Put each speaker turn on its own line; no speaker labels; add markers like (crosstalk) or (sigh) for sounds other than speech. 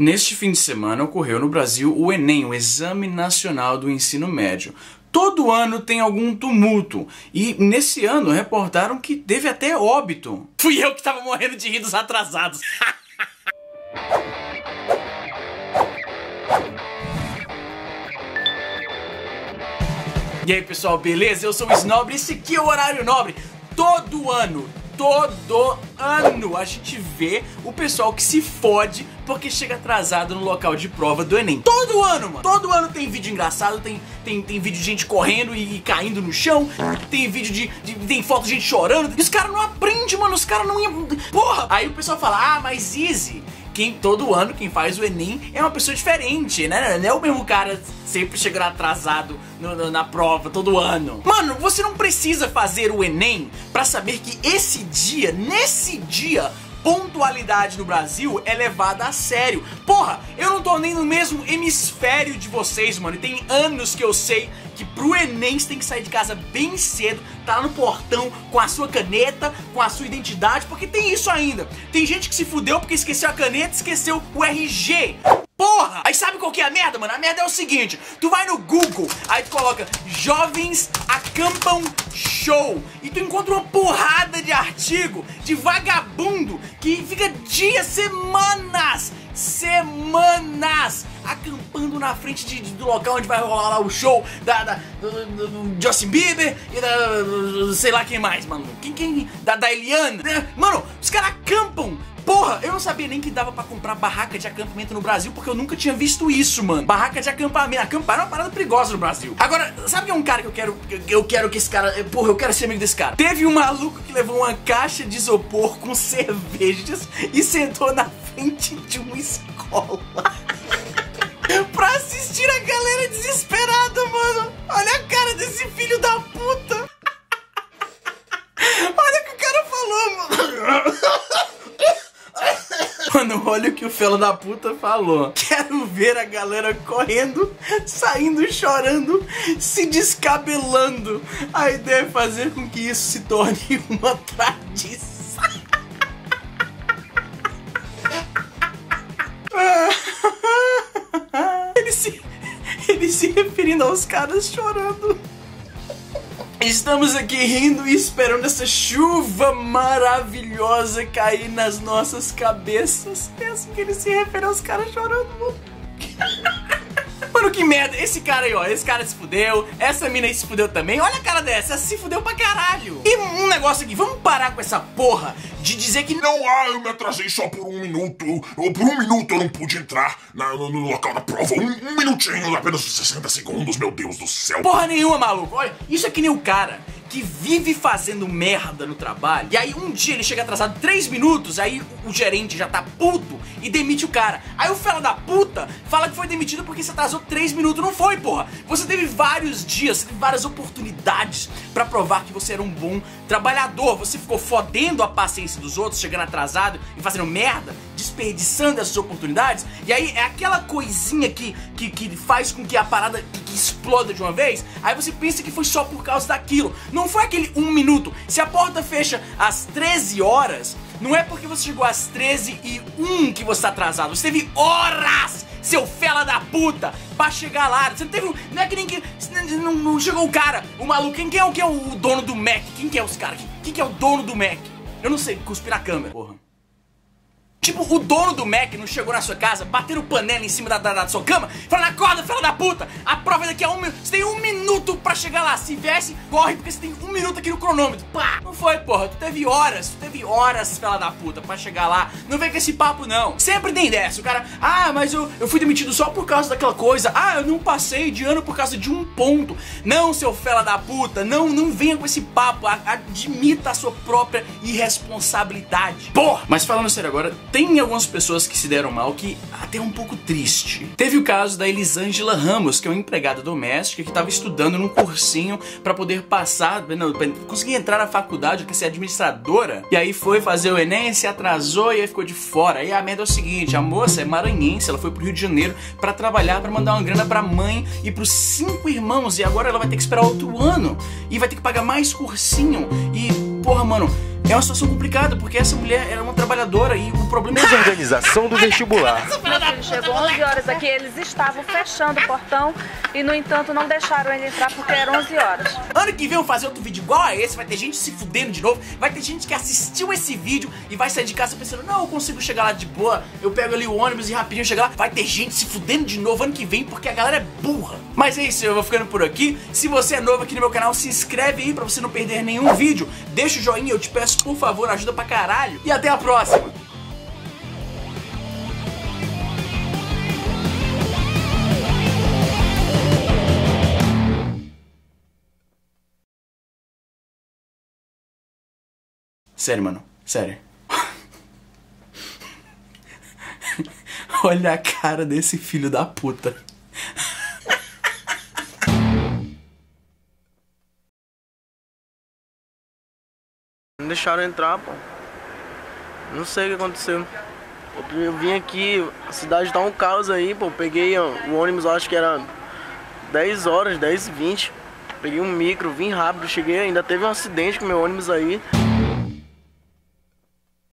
Neste fim de semana ocorreu no Brasil o Enem, o Exame Nacional do Ensino Médio. Todo ano tem algum tumulto. E nesse ano reportaram que teve até óbito.
Fui eu que tava morrendo de rir dos atrasados. (laughs)
E aí pessoal, beleza? Eu sou o Snobre e esse aqui é o Horário Nobre. Todo ano, todo ano a gente vê o pessoal que se fode porque chega atrasado no local de prova do Enem. Todo ano, mano. Todo ano tem vídeo engraçado, tem, tem, tem vídeo de gente correndo e, e caindo no chão, tem vídeo de, de tem foto de gente chorando. E os caras não aprendem, mano. Os caras não. Porra! Aí o pessoal fala, ah, mas easy quem todo ano quem faz o Enem é uma pessoa diferente, né? Não é o mesmo cara sempre chegando atrasado no, no, na prova todo ano. Mano, você não precisa fazer o Enem para saber que esse dia, nesse dia, pontualidade no Brasil é levada a sério. Porra, eu não tô nem no mesmo hemisfério de vocês, mano. E tem anos que eu sei que pro Enem você tem que sair de casa bem cedo, tá lá no portão com a sua caneta, com a sua identidade, porque tem isso ainda. Tem gente que se fudeu porque esqueceu a caneta, esqueceu o RG. Porra! Aí sabe qual que é a merda, mano? A merda é o seguinte, tu vai no Google, aí tu coloca Jovens acampam show e tu encontra uma porrada de artigo de vagabundo que fica dias, semanas, semanas acampando na frente de, de, do local onde vai rolar lá o show da, da do, do, do, Justin Bieber e da sei lá quem mais, mano. Quem quem da da Eliana. Mano, os caras acampam Porra, eu não sabia nem que dava para comprar barraca de acampamento no Brasil, porque eu nunca tinha visto isso, mano. Barraca de acampamento. Acampar é uma parada perigosa no Brasil. Agora, sabe que é um cara que eu quero. Que quero que esse cara. Porra, eu quero ser amigo desse cara. Teve um maluco que levou uma caixa de isopor com cervejas e sentou na frente de uma escola. (laughs) pra assistir a galera desesperada, mano. Olha a cara desse filho da puta. Olha o que o cara falou, mano. Mano, olha o que o felo da puta falou. Quero ver a galera correndo, saindo chorando, se descabelando. A ideia é fazer com que isso se torne (laughs) uma tradição. (laughs) Ele se, ele se referindo aos caras chorando. Estamos aqui rindo e esperando essa chuva maravilhosa cair nas nossas cabeças. Assim que ele se refere aos caras chorando. Mano, que merda. Esse cara aí, ó. Esse cara se fudeu. Essa mina aí se fudeu também. Olha a cara dessa. Essa se fudeu pra caralho. E um negócio aqui. Vamos parar com essa porra de dizer que
não, ah, eu me atrasei só por um minuto. Ou por um minuto eu não pude entrar na, no, no, local da prova. Um, um minutinho, apenas 60 segundos, meu Deus do céu.
Porra nenhuma, maluco. Olha, isso é que nem o cara que vive fazendo merda no trabalho. E aí um dia ele chega atrasado 3 minutos, aí o gerente já tá puto e demite o cara. Aí o fela da puta fala que foi demitido porque você atrasou 3 minutos. Não foi, porra. Você teve vários dias, teve várias oportunidades para provar que você era um bom trabalhador. Você ficou fodendo a paciência dos outros, chegando atrasado e fazendo merda, desperdiçando essas oportunidades. E aí é aquela coisinha que, que, que faz com que a parada que, que exploda de uma vez. Aí você pensa que foi só por causa daquilo. Não foi aquele um minuto. Se a porta fecha às 13 horas, não é porque você chegou às 13 e 1 que você tá atrasado. Você teve horas, seu fela da puta, pra chegar lá. Você não teve. Não é que nem que. Não, não chegou o cara, o maluco. Quem, quem, é, quem é o dono do Mac? Quem que é os caras? Quem, quem que é o dono do Mac? Eu não sei, cuspir a câmera, porra. Tipo, o dono do Mac não chegou na sua casa, batendo panela em cima da, da, da sua cama, falando, acorda, filho da puta! A prova é daqui a um minuto. Você tem um minuto pra chegar lá. Se viesse, corre, porque você tem um minuto aqui no cronômetro. Pá! Não foi, porra. Tu teve horas, tu teve horas, filha da puta, pra chegar lá. Não vem com esse papo, não. Sempre tem dessa. O cara, ah, mas eu, eu fui demitido só por causa daquela coisa. Ah, eu não passei de ano por causa de um ponto. Não, seu fela da puta. Não, não venha com esse papo. Admita a sua própria irresponsabilidade. Porra! Mas falando sério agora, tem algumas pessoas que se deram mal que até é um pouco triste. Teve o caso da Elisângela Ramos, que é uma empregada doméstica que estava estudando num cursinho para poder passar, não, pra conseguir entrar na faculdade, quer ser administradora. E aí foi fazer o Enem, se atrasou e aí ficou de fora. E a merda é o seguinte, a moça é maranhense, ela foi pro Rio de Janeiro para trabalhar, para mandar uma grana pra mãe e pros cinco irmãos. E agora ela vai ter que esperar outro ano e vai ter que pagar mais cursinho. E, porra, mano é uma situação complicada, porque essa mulher era uma trabalhadora e o problema é...
Desorganização do vestibular.
Filho chegou 11 horas aqui, eles estavam fechando o portão e, no entanto, não deixaram ele entrar porque eram 11 horas.
Ano que vem eu fazer outro vídeo igual a esse, vai ter gente se fudendo de novo, vai ter gente que assistiu esse vídeo e vai sair de casa pensando, não, eu consigo chegar lá de boa, eu pego ali o ônibus e rapidinho chegar lá. Vai ter gente se fudendo de novo ano que vem porque a galera é burra. Mas é isso, eu vou ficando por aqui. Se você é novo aqui no meu canal, se inscreve aí pra você não perder nenhum vídeo. Deixa o joinha, eu te peço por favor, ajuda pra caralho. E até a próxima. Sério, mano. Sério. (laughs) Olha a cara desse filho da puta.
Deixaram entrar, pô. Não sei o que aconteceu. Eu, vim aqui, a cidade tá um caos aí, pô. Peguei o ônibus, acho que era 10 horas, 10 e 20. Peguei um micro, vim rápido, cheguei, ainda teve um acidente com meu ônibus aí.